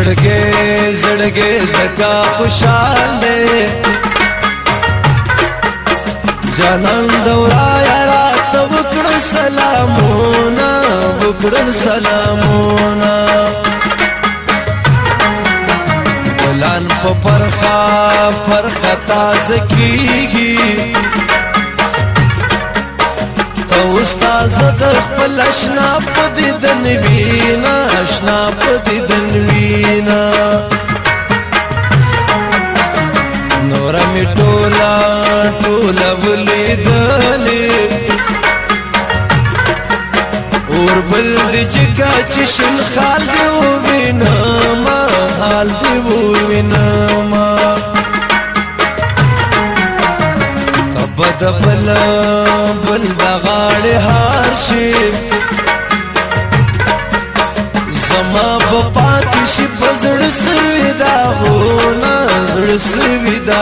زړګې زړګې زکا خوشاله جانان دورا یارا ته وکړ سلامونه وکړ سلامونه ولان په پرخه پرخه تازه کیږي استاد در خپل آشنا په دې د نبی نا آشنا په تنوینا نور می ټولا ټولا ولې دلې اور بل دې چې کا چې شین خال دی و وینا ما حال دی و وینا ما تبد بل بل د غاړه هار شي زما په پاتې شي په زړه سوي دا هو نه زړه سوي دا